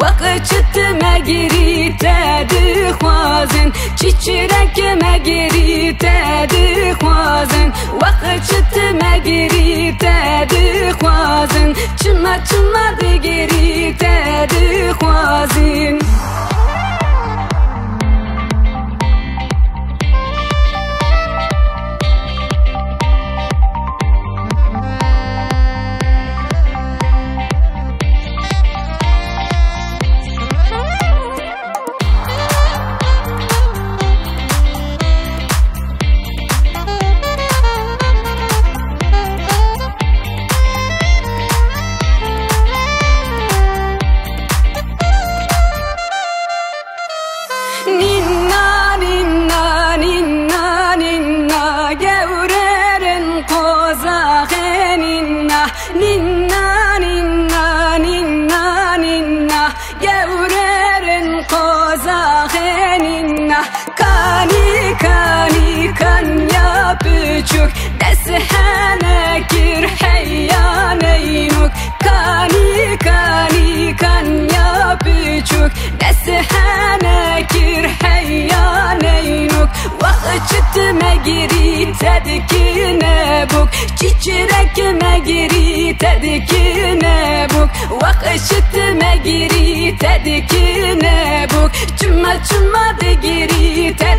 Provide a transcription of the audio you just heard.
bazin Vakıçıt megiri tedi khwazin Çiçirek megiri tedi khwazin Vakıçıt megiri tedi khwazin Çıma çıma digiri 你 Vakıçıt megiri tedkine buk Çiçirek megiri tedkine buk Vakıçıt megiri tedkine buk Cuma cuma de giri tedkine buk